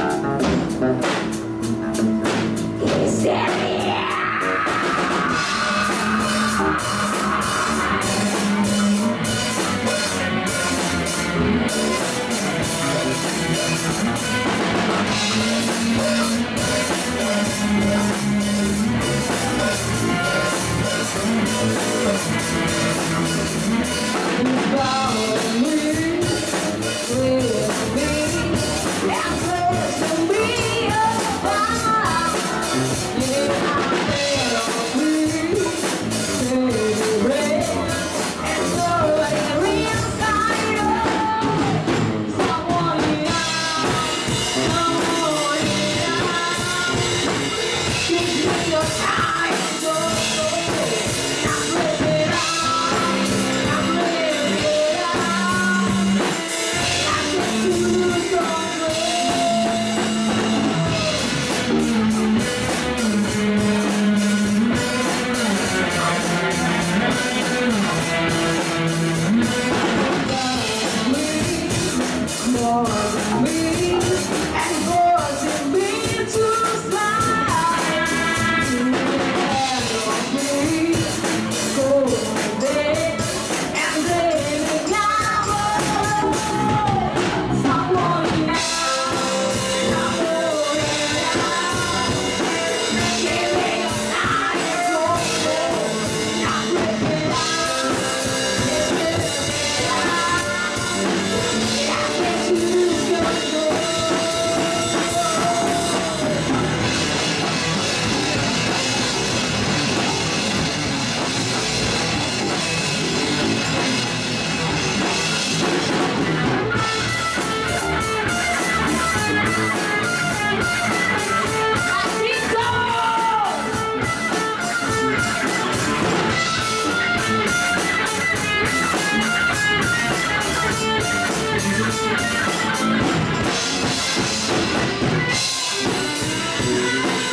Bye. 어.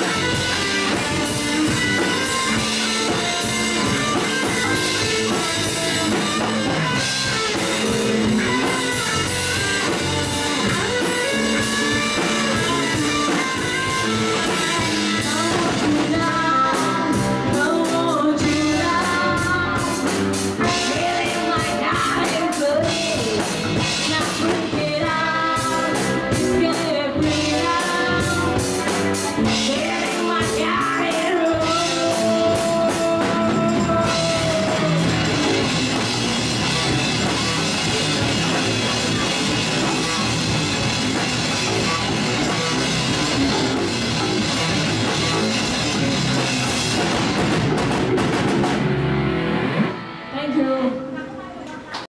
Woo!